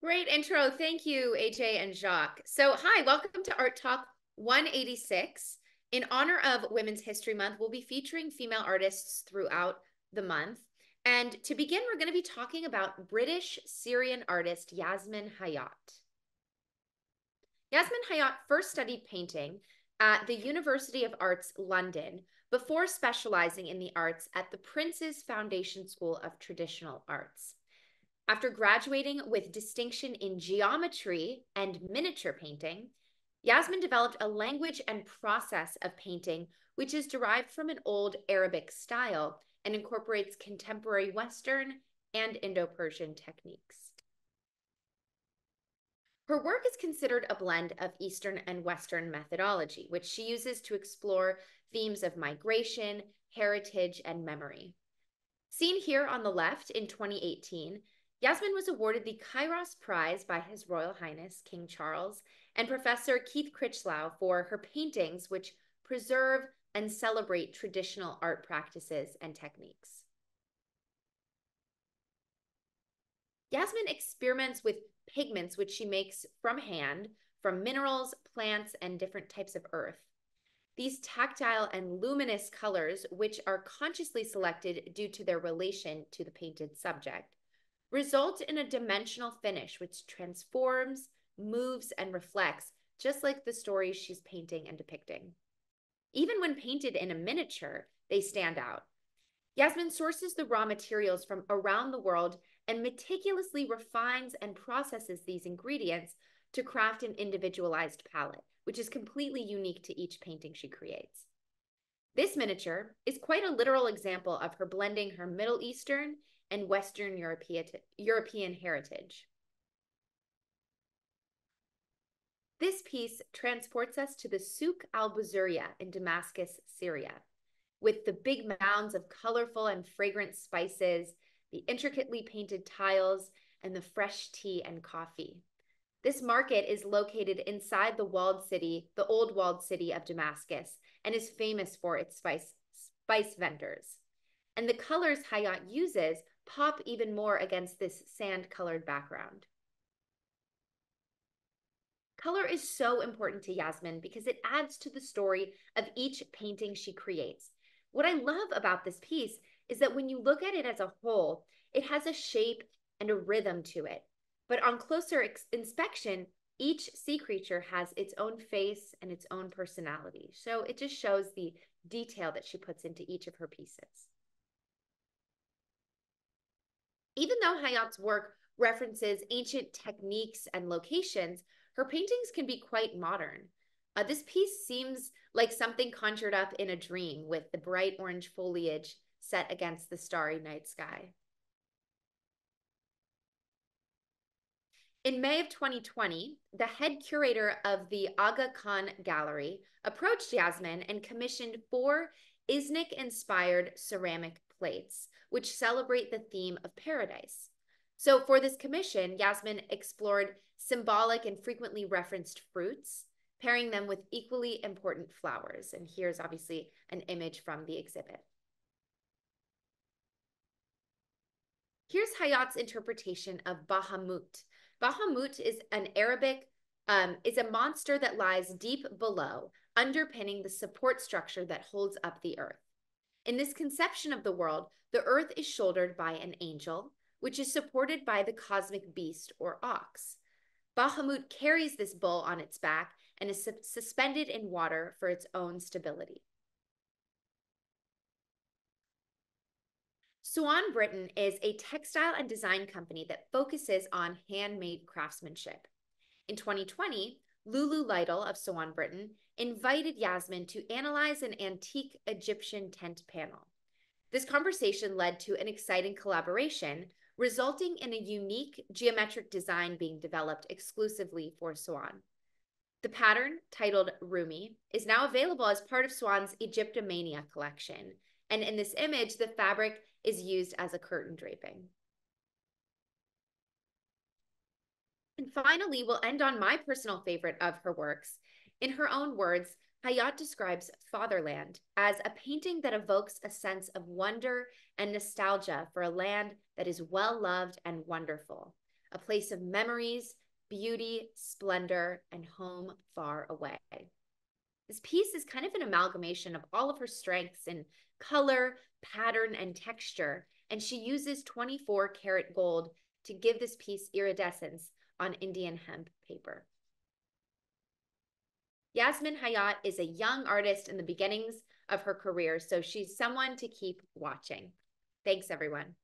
Great intro. Thank you, AJ and Jacques. So, hi, welcome to Art Talk 186. In honor of Women's History Month, we'll be featuring female artists throughout the month. And to begin, we're going to be talking about British Syrian artist Yasmin Hayat. Yasmin Hayat first studied painting at the University of Arts London before specializing in the arts at the Prince's Foundation School of Traditional Arts. After graduating with distinction in geometry and miniature painting, Yasmin developed a language and process of painting which is derived from an old Arabic style and incorporates contemporary Western and Indo Persian techniques. Her work is considered a blend of Eastern and Western methodology, which she uses to explore themes of migration, heritage, and memory. Seen here on the left in 2018, Yasmin was awarded the Kairos Prize by His Royal Highness King Charles and Professor Keith Critchlow for her paintings, which preserve and celebrate traditional art practices and techniques. Yasmin experiments with pigments, which she makes from hand from minerals, plants, and different types of earth. These tactile and luminous colors, which are consciously selected due to their relation to the painted subject, result in a dimensional finish which transforms, moves, and reflects, just like the stories she's painting and depicting. Even when painted in a miniature, they stand out. Yasmin sources the raw materials from around the world and meticulously refines and processes these ingredients to craft an individualized palette, which is completely unique to each painting she creates. This miniature is quite a literal example of her blending her Middle Eastern and Western European, European heritage. This piece transports us to the Souk al Buzuria in Damascus, Syria, with the big mounds of colorful and fragrant spices, the intricately painted tiles, and the fresh tea and coffee. This market is located inside the walled city, the old walled city of Damascus, and is famous for its spice, spice vendors. And the colors Hayat uses pop even more against this sand colored background. Color is so important to Yasmin because it adds to the story of each painting she creates. What I love about this piece is that when you look at it as a whole, it has a shape and a rhythm to it. But on closer inspection, each sea creature has its own face and its own personality. So it just shows the detail that she puts into each of her pieces. Even though Hayat's work references ancient techniques and locations, her paintings can be quite modern. Uh, this piece seems like something conjured up in a dream with the bright orange foliage set against the starry night sky. In May of 2020, the head curator of the Aga Khan Gallery approached Yasmin and commissioned four Iznik inspired ceramic plates, which celebrate the theme of paradise. So, for this commission, Yasmin explored symbolic and frequently referenced fruits, pairing them with equally important flowers. And here's obviously an image from the exhibit. Here's Hayat's interpretation of Bahamut. Bahamut is an Arabic, um, is a monster that lies deep below, underpinning the support structure that holds up the earth. In this conception of the world, the earth is shouldered by an angel, which is supported by the cosmic beast or ox. Bahamut carries this bull on its back and is su suspended in water for its own stability. Soane Britain is a textile and design company that focuses on handmade craftsmanship. In 2020, Lulu Lytle of Soane Britain invited Yasmin to analyze an antique Egyptian tent panel. This conversation led to an exciting collaboration, resulting in a unique geometric design being developed exclusively for Soane. The pattern, titled Rumi, is now available as part of Soane's Egyptomania collection. And in this image, the fabric is used as a curtain draping. And finally, we'll end on my personal favorite of her works. In her own words, Hayat describes Fatherland as a painting that evokes a sense of wonder and nostalgia for a land that is well loved and wonderful, a place of memories, beauty, splendor, and home far away. This piece is kind of an amalgamation of all of her strengths in color, pattern, and texture, and she uses 24 karat gold to give this piece iridescence on Indian hemp paper. Yasmin Hayat is a young artist in the beginnings of her career, so she's someone to keep watching. Thanks, everyone.